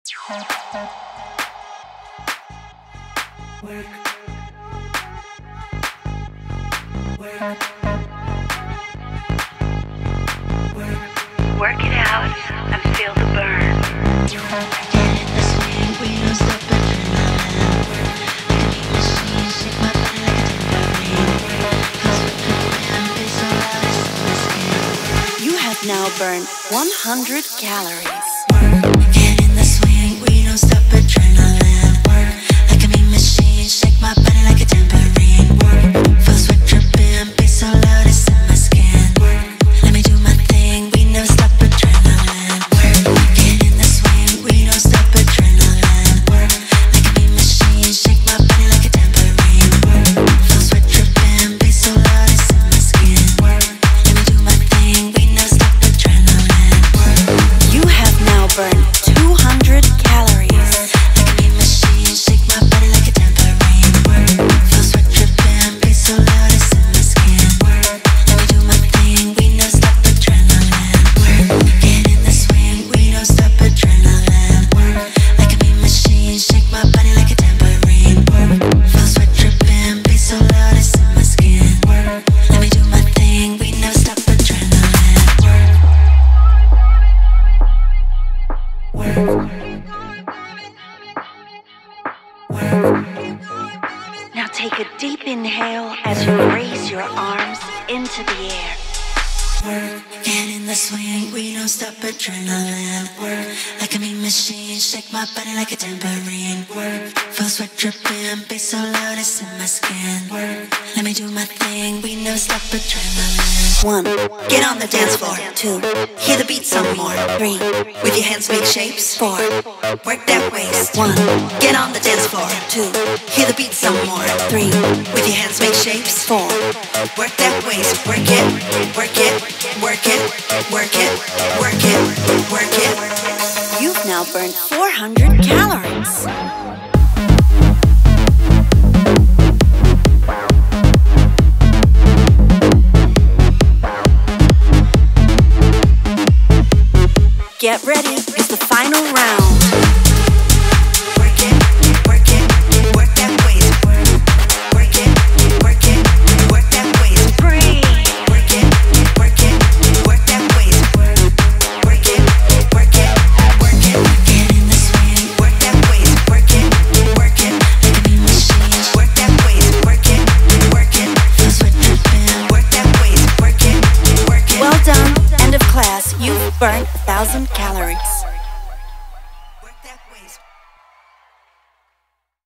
Work it out and feel the burn. You have now burned 100 calories. Now take a deep inhale as you raise your arms into the air. Get in the swing, we don't stop adrenaline. Work like a mean machine, shake my body like a tambourine. Work, feel sweat dripping, bass so loud it's in my skin. Work, let me do my thing, we never stop adrenaline. One, Get on the dance floor. two, Hear the beat some more. three, With your hands make shapes. four, Work that waist. one, Get on the dance floor. two, Hear the beat some more. three, With your hands make shapes. four. Work that waist, work it, work it, work it, work it, work it, work it. You've now burned 400 calories. Get ready, burned a thousand calories.